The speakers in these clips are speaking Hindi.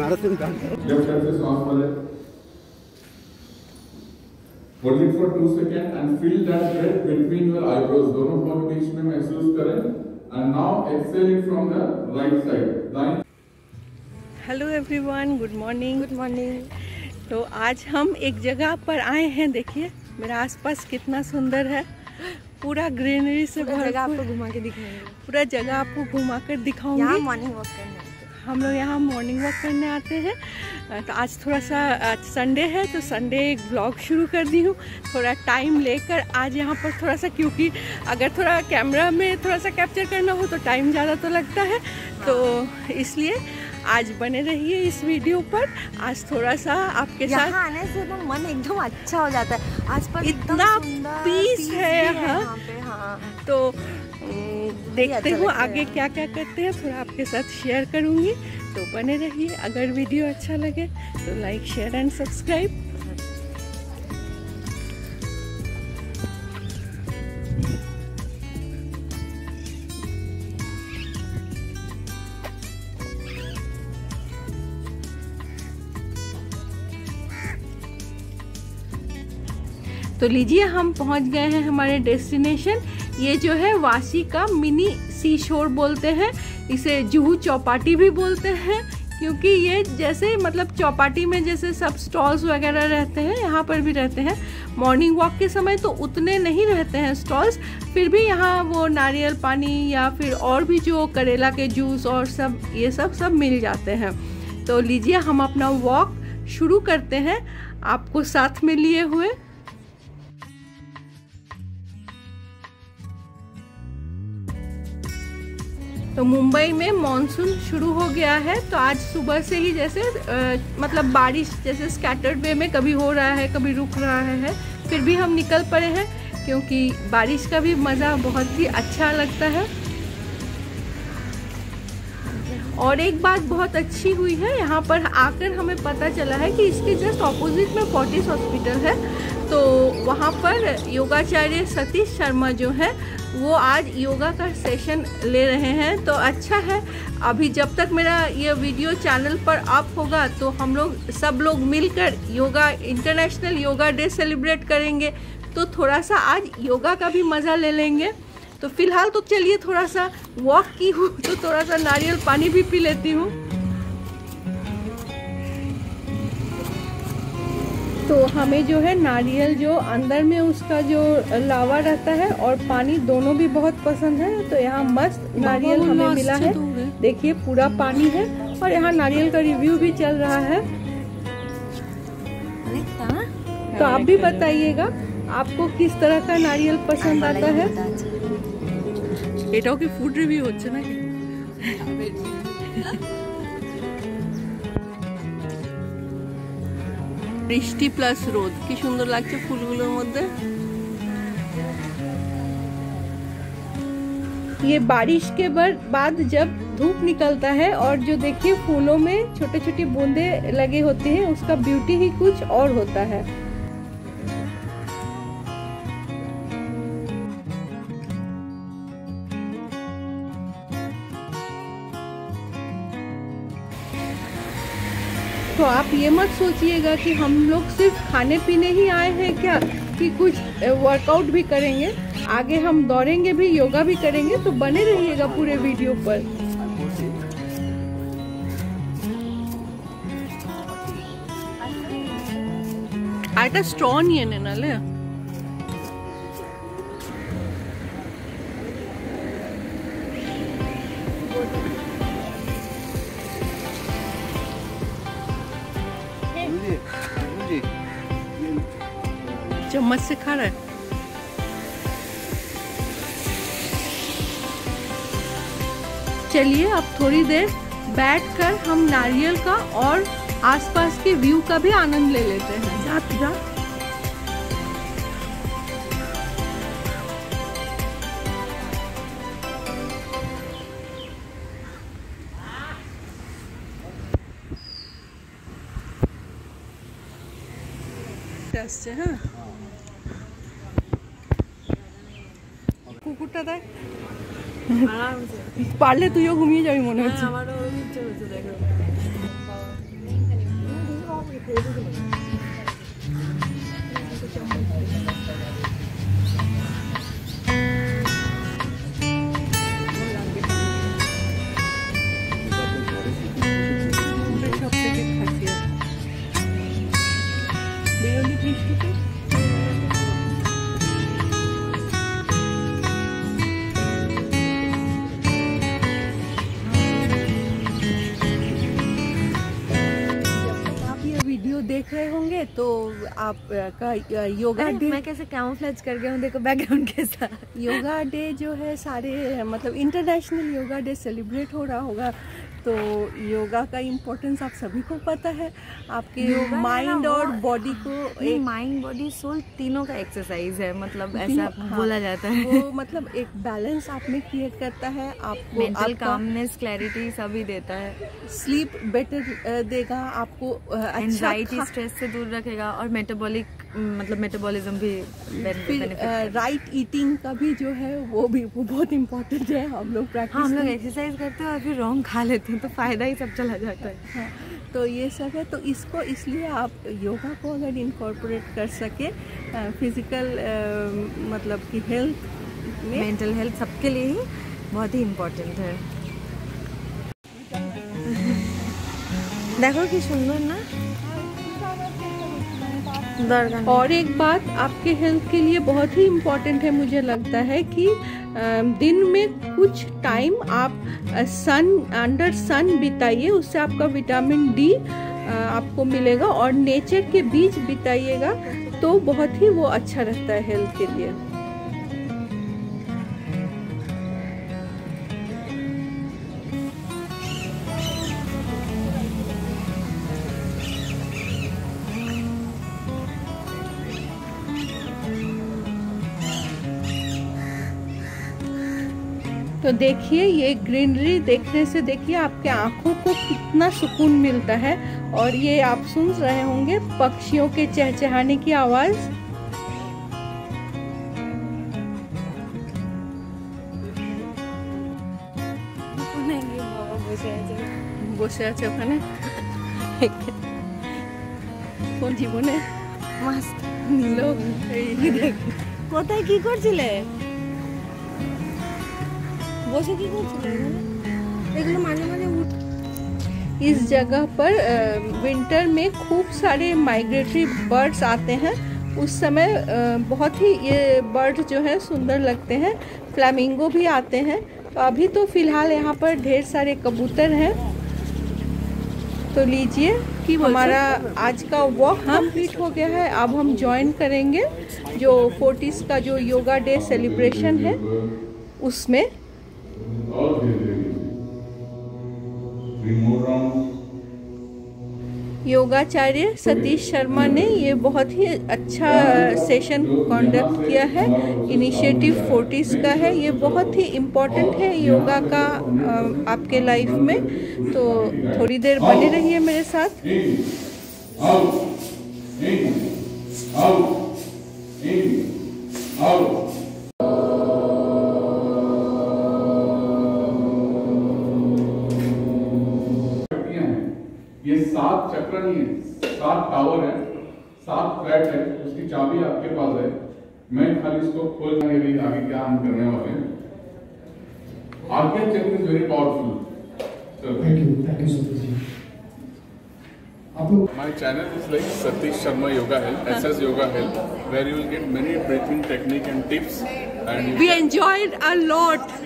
मैराथन का Left hand is on for it. Hold it for two seconds and fill that red between your eyebrows. दोनों को बीच में महसूस करें. And now exhale it from the right side. दाएँ hello everyone good morning good morning तो आज हम एक जगह पर आए हैं देखिए मेरा आसपास कितना सुंदर है पूरा ग्रीनरी से पूरा जगह आपको घुमा के दिखाएँगे पूरा जगह आपको घुमा कर दिखाऊँगी मॉर्निंग वॉक करने। हम लोग यहाँ मॉर्निंग वॉक करने आते हैं। तो आज थोड़ा सा आज संडे है तो संडे एक ब्लॉग शुरू कर दी हूँ। थोड़ा टाइम लेकर आज यहाँ पर थोड़ा सा क्योंकि अगर थोड़ा कैमरा में थोड़ा सा कैप्चर करना हो तो टाइम ज़्यादा तो लगता है। तो इसलिए आज बने रहिए इस वीडियो पर। आज थोड़ा सा आपके साथ आने से तो मन एकदम अच्छा हो जाता है। आज एकदम इतना पीस, peace है यहाँ। हाँ। तो देखते अच्छा हूँ आगे क्या क्या करते हैं थोड़ा आपके साथ शेयर करूँगी। तो बने रहिए अगर वीडियो अच्छा लगे तो लाइक शेयर एंड सब्सक्राइब तो लीजिए हम पहुँच गए हैं हमारे डेस्टिनेशन ये जो है वासी का मिनी सी शोर बोलते हैं, इसे जुहू चौपाटी भी बोलते हैं, क्योंकि ये जैसे मतलब चौपाटी में जैसे सब स्टॉल्स वगैरह रहते हैं, यहाँ पर भी रहते हैं। मॉर्निंग वॉक के समय तो उतने नहीं रहते हैं स्टॉल्स फिर भी यहाँ वो नारियल पानी या फिर और भी जो करेला के जूस और सब, ये सब सब मिल जाते हैं। तो लीजिए हम अपना वॉक शुरू करते हैं, आपको साथ में लिए हुए। तो मुंबई में मॉनसून शुरू हो गया है तो आज सुबह से ही जैसे आ, मतलब बारिश जैसे स्कैटर्ड वे में कभी हो रहा है कभी रुक रहा है फिर भी हम निकल पड़े हैं क्योंकि बारिश का भी मज़ा बहुत ही अच्छा लगता है। और एक बात बहुत अच्छी हुई है, यहाँ पर आकर हमें पता चला है कि इसके जस्ट ऑपोजिट में फोर्टिस हॉस्पिटल है। तो वहाँ पर योगाचार्य सतीश शर्मा जो है, वो आज योगा का सेशन ले रहे हैं। तो अच्छा है, अभी जब तक मेरा ये वीडियो चैनल पर अप होगा तो हम लोग, सब लोग मिलकर yoga international yoga day celebrate करेंगे। तो थोड़ा सा आज योगा का भी मज़ा ले लेंगे। तो फ़िलहाल तो चलिए थोड़ा सा वॉक की हूँ तो थोड़ा सा नारियल पानी भी पी लेती हूँ। तो हमें जो है नारियल जो अंदर में उसका जो लावा रहता है और पानी दोनों भी बहुत पसंद है तो यहाँ मस्त नारियल हमें मिला है। देखिए पूरा पानी है और यहाँ नारियल का रिव्यू भी चल रहा है। तो आप भी बताइएगा आपको किस तरह का नारियल पसंद आता है? এটাও কি ফুড রিভিউ হচ্ছে নাকি বৃষ্টি প্লাস রোদ কি সুন্দর লাগছে ফুলগুলোর মধ্যে ये बारिश के बर- बाद जब धूप निकलता है और जो देखिए फूलों में छोटे छोटे बूंदे लगे होते हैं उसका ब्यूटी ही कुछ और होता है तो आप ये मत सोचिएगा कि हम लोग सिर्फ़ खाने पीने ही आए हैं क्या? कि कुछ वर्कआउट भी करेंगे, आगे हम दौड़ेंगे भी योगा भी करेंगे तो बने रहिएगा पूरे वीडियो पर। आटा स्ट्रॉन्ग है ना चम्मच से खा रहा है। चलिए अब थोड़ी देर बैठकर हम नारियल का और आसपास के व्यू का भी आनंद ले लेते हैं। जा जा से हाँ। পারলে তুইও ঘুমিয়ে যাবি মনে হচ্ছে। সব देख रहे होंगे तो आप का योगा डे मैं कैसे कैमोफ्लेज कर गया हूँ? देखो बैकग्राउंड के साथ। योगा डे जो है सारे मतलब इंटरनेशनल योगा डे सेलिब्रेट हो रहा होगा। तो योगा का इम्पोर्टेंस आप सभी को पता है। आपके माइंड और बॉडी को माइंड बॉडी सोल तीनों का एक्सरसाइज है मतलब ऐसा हाँ, बोला जाता है। वो मतलब एक बैलेंस आप में क्रिएट करता है आपको मेंटल कामनेस क्लैरिटी सभी देता है। स्लीप बेटर देगा आपको अ, अच्छा एंजाइटी स्ट्रेस से दूर रखेगा और मेटाबॉलिक मतलब मेटाबॉलिज्म भी फिर राइट ईटिंग का भी जो है वो भी वो बहुत इम्पोर्टेंट है हम लोग प्रैक्टिस हाँ हम लोग एक्सरसाइज करते हैं और फिर रॉन्ग खा लेते हैं तो फ़ायदा ही सब चला जाता है। हाँ, तो ये सब है तो इसको इसलिए आप योगा को अगर इनकॉर्पोरेट कर सके फ़िज़िकल मतलब कि हेल्थ में। मेंटल हेल्थ सबके लिए ही बहुत ही इम्पोर्टेंट है। देखो कि सुंदर ना? और एक बात आपके हेल्थ के लिए बहुत ही इम्पोर्टेंट है, मुझे लगता है कि दिन में कुछ टाइम आप सन अंडर सन बिताइए, उससे आपका विटामिन डी आपको मिलेगा और नेचर के बीच बिताइएगा तो बहुत ही वो अच्छा रहता है हेल्थ के लिए। तो देखिए ये ग्रीनरी देखने से देखिए आपके आंखों को कितना सुकून मिलता है और ये आप सुन रहे होंगे पक्षियों के चहचहाने की आवाज़ বসে আছে ওখানে কোন জীবনে मस्त লোক এই দেখ কোথায় কি করছিলে বসে কি করছিলে এগুলো মাঝে মাঝে উঠ इस जगह पर विंटर में खूब सारे माइग्रेटरी बर्ड्स आते हैं उस समय अ, बहुत ही ये बर्ड जो है सुंदर लगते हैं फ्लैमिंगो भी आते हैं तो अभी तो फिलहाल यहाँ पर ढेर सारे कबूतर हैं तो लीजिए कि हमारा आज का वॉक कंप्लीट हो गया है अब हम ज्वाइन करेंगे जो फोर्टिस का जो योगा डे सेलिब्रेशन है उसमें योगाचार्य सतीश शर्मा ने ये बहुत ही अच्छा सेशन कंडक्ट किया है। इनिशिएटिव फोर्टिस का है। ये बहुत ही इम्पोर्टेंट है योगा का आपके लाइफ में। तो थोड़ी देर बने रहिए मेरे साथ। In, out, in, out, in, out. ये सात चक्र नहीं है सात टावर है सात फ्लैट है उसकी चाबी आपके पास है मैं खाली इसको खोल के भी आगे क्या हम करने वाले हैं आगे chakra is very powerful thank channel is like Satish Sharma yoga health SS yoga health where you get many breathing technique and tips and we enjoyed a lot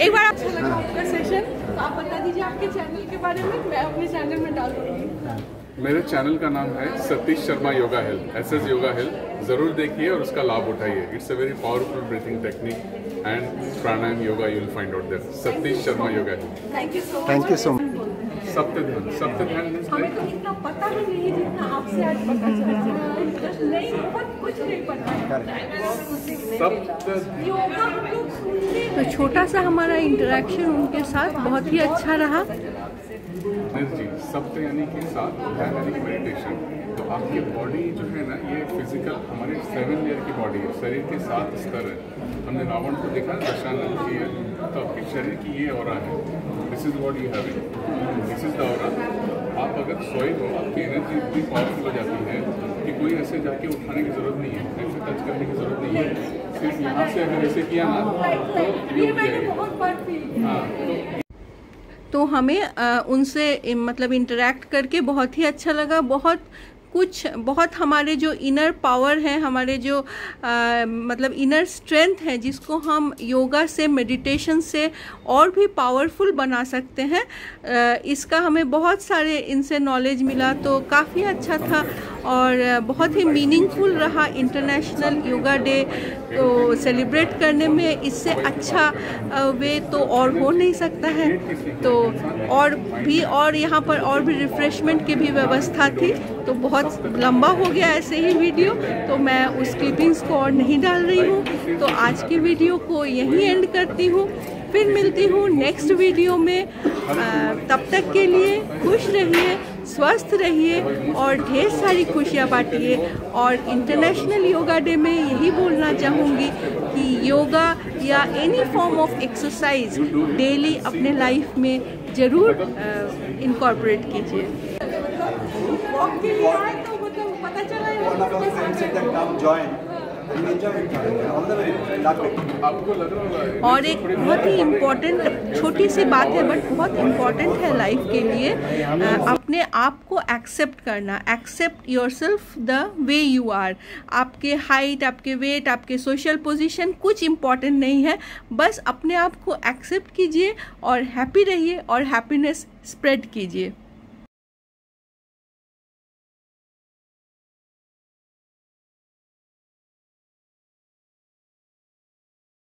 एक बार आप सुन आप बता दीजिए आपके चैनल के बारे में मैं अपने चैनल में डाल दूँगी। मेरे चैनल का नाम है Satish Sharma yoga health S S yoga health. ज़रूर देखिए और उसका लाभ उठाइए। It's a very powerful breathing technique and pranayama yoga you will find out there Satish Sharma yoga health. Thank you so thank you so much सप्त ध्यान सप्त ध्यान हमें तो इतना पता ही नहीं जितना आपसे आज पता चला नहीं बहुत कुछ नहीं पता सप्त योगा हम लोग सुनते तो छोटा सा हमारा इंटरेक्शन उनके साथ बहुत ही अच्छा रहा। जी सप्त यानी कि सात ध्यान यानी कि मेडिटेशन तो आपकी बॉडी जो है ना ये फ़िज़िकल हमारे सेवन लेयर की बॉडी है। शरीर के सात स्तर है। हमने रावण को देखा ना दशानन की है तो आपके शरीर की ये और है। This is what you have this is the और आप अगर सोए हो आपकी एनर्जी इतनी पावरफुल हो जाती है कि कोई ऐसे जाके उठाने की ज़रूरत नहीं है ऐसे टच करने की ज़रूरत नहीं है। सिर्फ़ यहाँ से अगर ऐसे किया ना तो ये जाएगा। हाँ तो तो हमें उनसे मतलब इंटरेक्ट करके बहुत ही अच्छा लगा बहुत कुछ बहुत हमारे जो इनर पावर है हमारे जो अ, मतलब इनर स्ट्रेंथ है जिसको हम योगा से मेडिटेशन से और भी पावरफुल बना सकते हैं। अ, इसका हमें बहुत सारे इनसे नॉलेज मिला तो काफ़ी अच्छा था और बहुत ही मीनिंगफुल रहा इंटरनेशनल योगा डे तो सेलिब्रेट करने में। इससे अच्छा वे तो और हो नहीं सकता है। तो और भी और यहाँ पर और भी रिफ्रेशमेंट की भी व्यवस्था थी। तो बहुत लंबा हो गया ऐसे ही वीडियो तो मैं उस क्लिपिंग्स को और नहीं डाल रही हूँ। तो आज की वीडियो को यहीं एंड करती हूँ। फिर मिलती हूँ नेक्स्ट वीडियो में। तब तक के लिए खुश रहिए, स्वस्थ रहिए और ढेर सारी खुशियाँ बांटिए। और इंटरनेशनल योगा डे में यही बोलना चाहूँगी कि योगा या any form of exercise daily अपने लाइफ में ज़रूर इनकॉर्पोरेट कीजिए। वॉक के लिए आए तो मतलब पता चला best. Love it. आपको लग रहा होगा और एक बहुत ही इम्पोर्टेंट छोटी सी बात है बट बहुत इम्पोर्टेंट है लाइफ के लिए अपने आप को एक्सेप्ट करना accept yourself the way you are आपके हाइट आपके वेट आपके सोशल पोजीशन कुछ इम्पोर्टेंट नहीं है, बस अपने आप को एक्सेप्ट कीजिए और हैप्पी रहिए और हैप्पीनेस स्प्रेड कीजिए